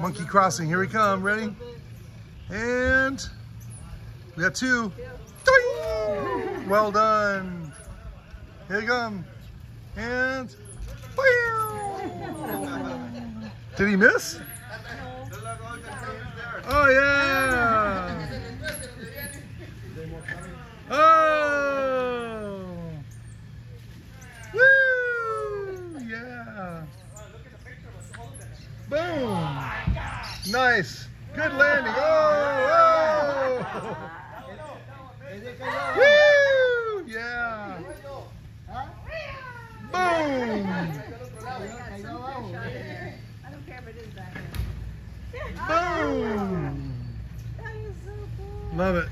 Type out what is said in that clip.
Monkey crossing, here we come, ready? And we got two. Well done. Here you come. And did he miss? Oh yeah. Oh. Woo! Yeah. Boom. Nice. Good landing. Oh, oh. Woo! Yeah. Boom. Boom. Love it.